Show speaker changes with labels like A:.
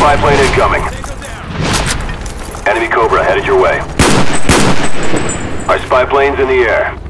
A: spy plane incoming. Enemy Cobra headed your way. Our spy plane's in the air.